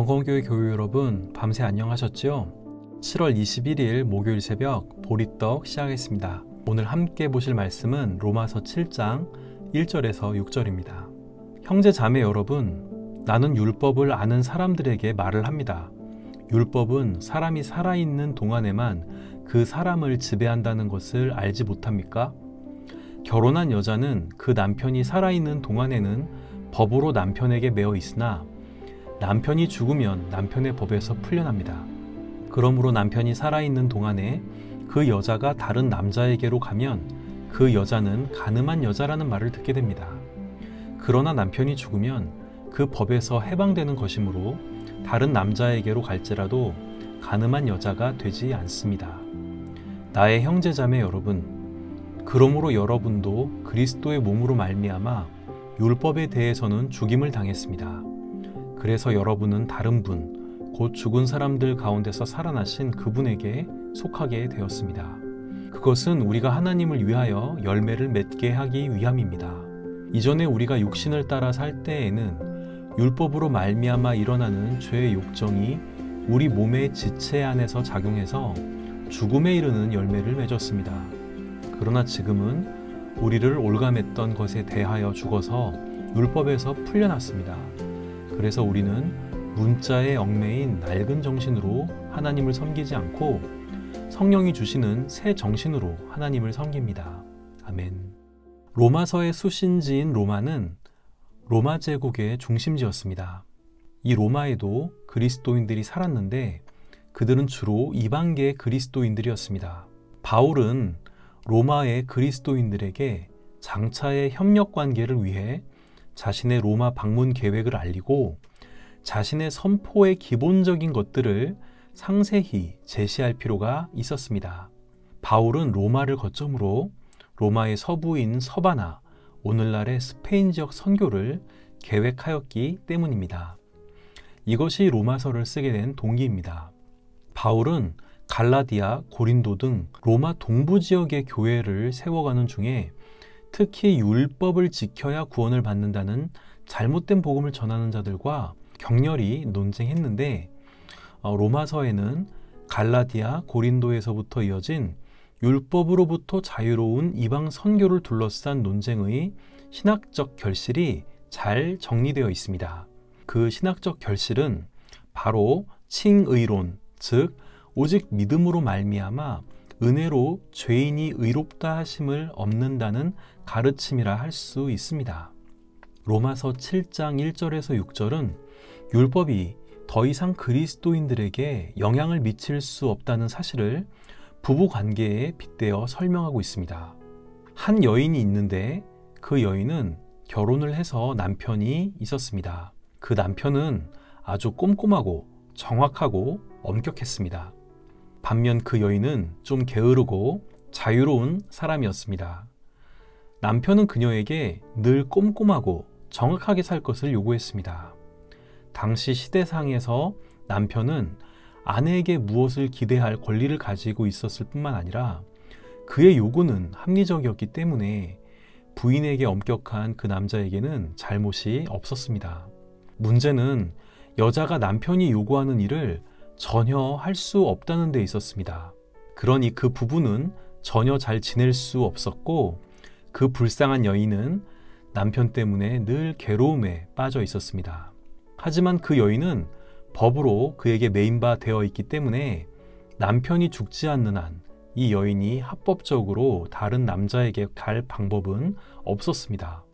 벙커교회 교회 여러분 밤새 안녕하셨지요? 7월 21일 목요일 새벽 보리떡 시작했습니다. 오늘 함께 보실 말씀은 로마서 7장 1절에서 6절입니다. 형제 자매 여러분, 나는 율법을 아는 사람들에게 말을 합니다. 율법은 사람이 살아있는 동안에만 그 사람을 지배한다는 것을 알지 못합니까? 결혼한 여자는 그 남편이 살아있는 동안에는 법으로 남편에게 매어 있으나 남편이 죽으면 남편의 법에서 풀려납니다. 그러므로 남편이 살아있는 동안에 그 여자가 다른 남자에게로 가면 그 여자는 가늠한 여자라는 말을 듣게 됩니다. 그러나 남편이 죽으면 그 법에서 해방되는 것이므로 다른 남자에게로 갈지라도 가늠한 여자가 되지 않습니다. 나의 형제자매 여러분, 그러므로 여러분도 그리스도의 몸으로 말미암아 율법에 대해서는 죽임을 당했습니다. 그래서 여러분은 다른 분, 곧 죽은 사람들 가운데서 살아나신 그분에게 속하게 되었습니다. 그것은 우리가 하나님을 위하여 열매를 맺게 하기 위함입니다. 이전에 우리가 육신을 따라 살 때에는 율법으로 말미암아 일어나는 죄의 욕정이 우리 몸의 지체 안에서 작용해서 죽음에 이르는 열매를 맺었습니다. 그러나 지금은 우리를 올감했던 것에 대하여 죽어서 율법에서 풀려났습니다. 그래서 우리는 문자의 얽매인 낡은 정신으로 하나님을 섬기지 않고 성령이 주시는 새 정신으로 하나님을 섬깁니다. 아멘. 로마서의 수신지인 로마는 로마 제국의 중심지였습니다. 이 로마에도 그리스도인들이 살았는데 그들은 주로 이방계 그리스도인들이었습니다. 바울은 로마의 그리스도인들에게 장차의 협력 관계를 위해 자신의 로마 방문 계획을 알리고 자신의 선포의 기본적인 것들을 상세히 제시할 필요가 있었습니다. 바울은 로마를 거점으로 로마의 서부인 서바나, 오늘날의 스페인 지역 선교를 계획하였기 때문입니다. 이것이 로마서를 쓰게 된 동기입니다. 바울은 갈라디아, 고린도 등 로마 동부 지역의 교회를 세워가는 중에 특히 율법을 지켜야 구원을 받는다는 잘못된 복음을 전하는 자들과 격렬히 논쟁했는데 어, 로마서에는 갈라디아, 고린도에서부터 이어진 율법으로부터 자유로운 이방 선교를 둘러싼 논쟁의 신학적 결실이 잘 정리되어 있습니다. 그 신학적 결실은 바로 칭의론, 즉 오직 믿음으로 말미암아 은혜로 죄인이 의롭다 하심을 얻는다는 가르침이라 할 수 있습니다. 로마서 7장 1절에서 6절은 율법이 더 이상 그리스도인들에게 영향을 미칠 수 없다는 사실을 부부 관계에 빗대어 설명하고 있습니다. 한 여인이 있는데 그 여인은 결혼을 해서 남편이 있었습니다. 그 남편은 아주 꼼꼼하고 정확하고 엄격했습니다. 반면 그 여인은 좀 게으르고 자유로운 사람이었습니다. 남편은 그녀에게 늘 꼼꼼하고 정확하게 살 것을 요구했습니다. 당시 시대상에서 남편은 아내에게 무엇을 기대할 권리를 가지고 있었을 뿐만 아니라 그의 요구는 합리적이었기 때문에 부인에게 엄격한 그 남자에게는 잘못이 없었습니다. 문제는 여자가 남편이 요구하는 일을 전혀 할 수 없다는 데 있었습니다. 그러니 그 부부는 전혀 잘 지낼 수 없었고 그 불쌍한 여인은 남편 때문에 늘 괴로움에 빠져 있었습니다. 하지만 그 여인은 법으로 그에게 메인바 되어 있기 때문에 남편이 죽지 않는 한 이 여인이 합법적으로 다른 남자에게 갈 방법은 없었습니다.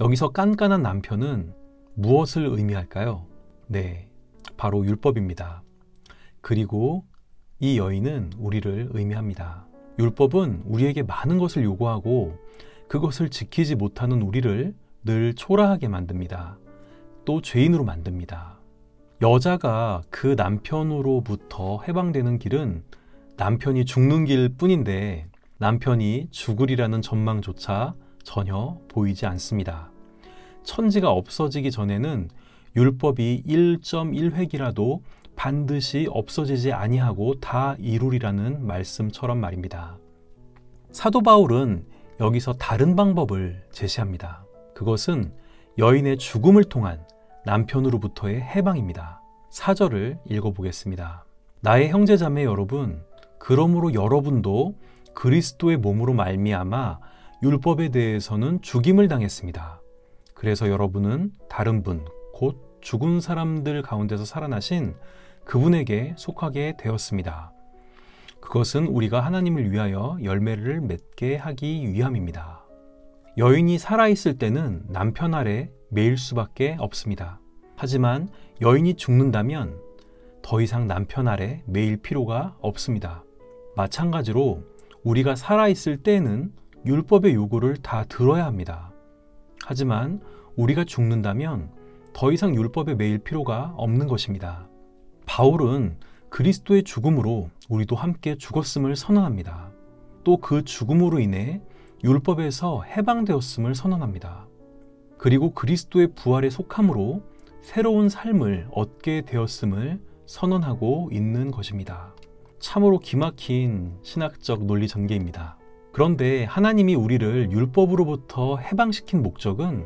여기서 깐깐한 남편은 무엇을 의미할까요? 네, 바로 율법입니다. 그리고 이 여인은 우리를 의미합니다. 율법은 우리에게 많은 것을 요구하고 그것을 지키지 못하는 우리를 늘 초라하게 만듭니다. 또 죄인으로 만듭니다. 여자가 그 남편으로부터 해방되는 길은 남편이 죽는 길 뿐인데 남편이 죽으리라는 전망조차 전혀 보이지 않습니다. 천지가 없어지기 전에는 율법이 1.1획이라도 반드시 없어지지 아니하고 다 이루리라는 말씀처럼 말입니다. 사도 바울은 여기서 다른 방법을 제시합니다. 그것은 여인의 죽음을 통한 남편으로부터의 해방입니다. 4절을 읽어보겠습니다. 나의 형제자매 여러분, 그러므로 여러분도 그리스도의 몸으로 말미암아 율법에 대해서는 죽임을 당했습니다. 그래서 여러분은 다른 분, 곧 죽은 사람들 가운데서 살아나신 그분에게 속하게 되었습니다. 그것은 우리가 하나님을 위하여 열매를 맺게 하기 위함입니다. 여인이 살아있을 때는 남편 아래 매일 수밖에 없습니다. 하지만 여인이 죽는다면 더 이상 남편 아래 매일 필요가 없습니다. 마찬가지로 우리가 살아있을 때에는 율법의 요구를 다 들어야 합니다. 하지만 우리가 죽는다면 더 이상 율법에 매일 필요가 없는 것입니다. 바울은 그리스도의 죽음으로 우리도 함께 죽었음을 선언합니다. 또 그 죽음으로 인해 율법에서 해방되었음을 선언합니다. 그리고 그리스도의 부활에 속함으로 새로운 삶을 얻게 되었음을 선언하고 있는 것입니다. 참으로 기막힌 신학적 논리 전개입니다. 그런데 하나님이 우리를 율법으로부터 해방시킨 목적은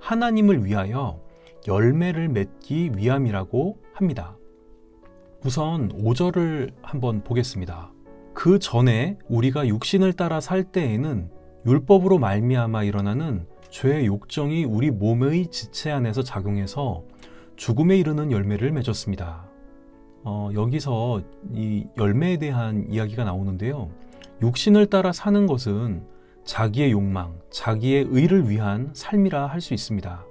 하나님을 위하여 열매를 맺기 위함이라고 합니다. 우선 5절을 한번 보겠습니다. 그 전에 우리가 육신을 따라 살 때에는 율법으로 말미암아 일어나는 죄의 욕정이 우리 몸의 지체 안에서 작용해서 죽음에 이르는 열매를 맺었습니다. 어, 여기서 이 열매에 대한 이야기가 나오는데요. 육신을 따라 사는 것은 자기의 욕망, 자기의 의를 위한 삶이라 할 수 있습니다.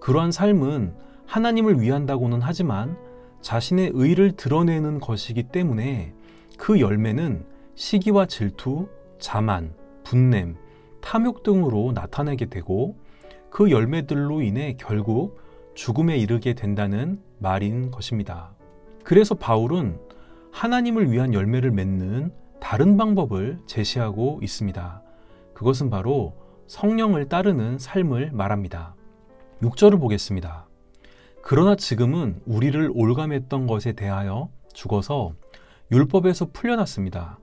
그러한 삶은 하나님을 위한다고는 하지만 자신의 의를 드러내는 것이기 때문에 그 열매는 시기와 질투, 자만, 분냄, 탐욕 등으로 나타나게 되고 그 열매들로 인해 결국 죽음에 이르게 된다는 말인 것입니다. 그래서 바울은 하나님을 위한 열매를 맺는 다른 방법을 제시하고 있습니다. 그것은 바로 성령을 따르는 삶을 말합니다. 6절을 보겠습니다. 그러나 지금은 우리를 올감했던 것에 대하여 죽어서 율법에서 풀려났습니다.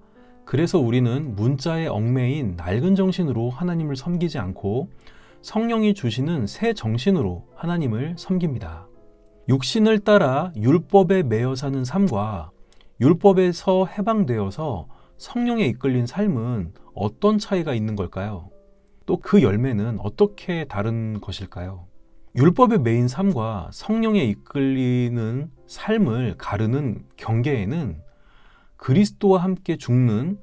그래서 우리는 문자의 얽매인 낡은 정신으로 하나님을 섬기지 않고 성령이 주시는 새 정신으로 하나님을 섬깁니다. 육신을 따라 율법에 매여 사는 삶과 율법에서 해방되어서 성령에 이끌린 삶은 어떤 차이가 있는 걸까요? 또 그 열매는 어떻게 다른 것일까요? 율법의 메인 삶과 성령에 이끌리는 삶을 가르는 경계에는 그리스도와 함께 죽는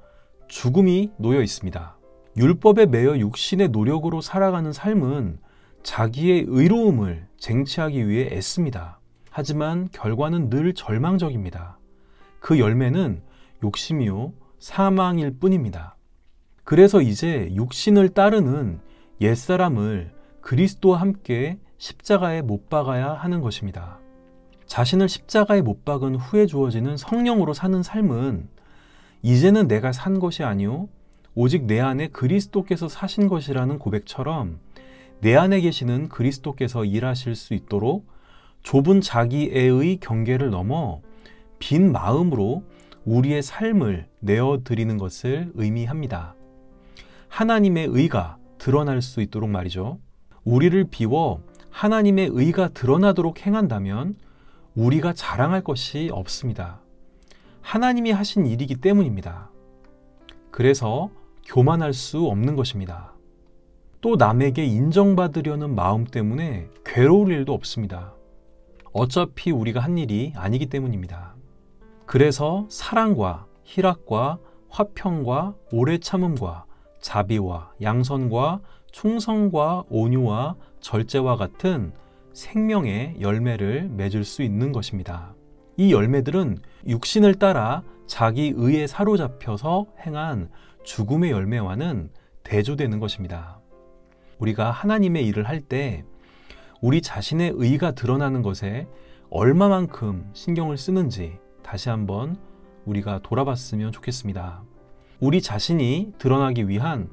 죽음이 놓여 있습니다. 율법에 매여 육신의 노력으로 살아가는 삶은 자기의 의로움을 쟁취하기 위해 애씁니다. 하지만 결과는 늘 절망적입니다. 그 열매는 욕심이요, 사망일 뿐입니다. 그래서 이제 육신을 따르는 옛사람을 그리스도와 함께 십자가에 못 박아야 하는 것입니다. 자신을 십자가에 못 박은 후에 주어지는 성령으로 사는 삶은 이제는 내가 산 것이 아니요 오직 내 안에 그리스도께서 사신 것이라는 고백처럼 내 안에 계시는 그리스도께서 일하실 수 있도록 좁은 자기애의 경계를 넘어 빈 마음으로 우리의 삶을 내어드리는 것을 의미합니다. 하나님의 의가 드러날 수 있도록 말이죠. 우리를 비워 하나님의 의가 드러나도록 행한다면 우리가 자랑할 것이 없습니다. 하나님이 하신 일이기 때문입니다. 그래서 교만할 수 없는 것입니다. 또 남에게 인정받으려는 마음 때문에 괴로울 일도 없습니다. 어차피 우리가 한 일이 아니기 때문입니다. 그래서 사랑과 희락과 화평과 오래 참음과 자비와 양선과 충성과 온유와 절제와 같은 생명의 열매를 맺을 수 있는 것입니다. 이 열매들은 육신을 따라 자기 의에 사로잡혀서 행한 죽음의 열매와는 대조되는 것입니다. 우리가 하나님의 일을 할 때 우리 자신의 의가 드러나는 것에 얼마만큼 신경을 쓰는지 다시 한번 우리가 돌아봤으면 좋겠습니다. 우리 자신이 드러나기 위한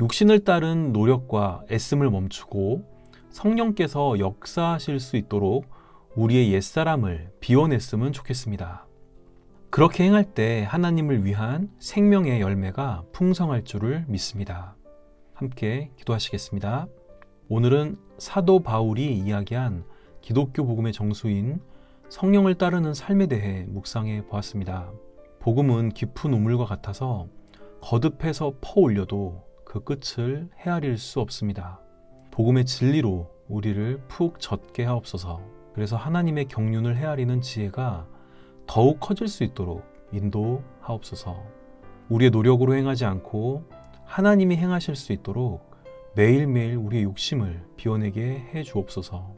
육신을 따른 노력과 애씀을 멈추고 성령께서 역사하실 수 있도록 우리의 옛사람을 비워냈으면 좋겠습니다. 그렇게 행할 때 하나님을 위한 생명의 열매가 풍성할 줄을 믿습니다. 함께 기도하시겠습니다. 오늘은 사도 바울이 이야기한 기독교 복음의 정수인 성령을 따르는 삶에 대해 묵상해 보았습니다. 복음은 깊은 우물과 같아서 거듭해서 퍼올려도 그 끝을 헤아릴 수 없습니다. 복음의 진리로 우리를 푹 젖게 하옵소서. 그래서 하나님의 경륜을 헤아리는 지혜가 더욱 커질 수 있도록 인도하옵소서. 우리의 노력으로 행하지 않고 하나님이 행하실 수 있도록 매일매일 우리의 욕심을 비워내게 해 주옵소서.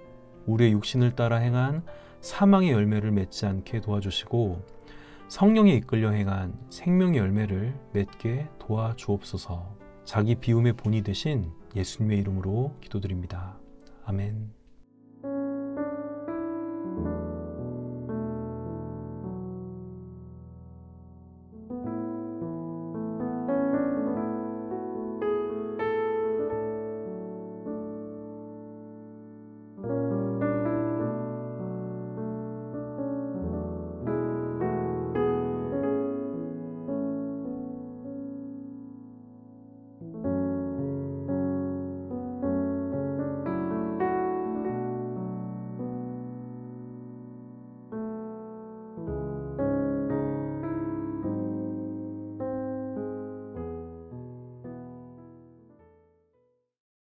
우리의 육신을 따라 행한 사망의 열매를 맺지 않게 도와주시고 성령에 이끌려 행한 생명의 열매를 맺게 도와주옵소서. 자기 비움의 본이 되신 예수님의 이름으로 기도드립니다. 아멘.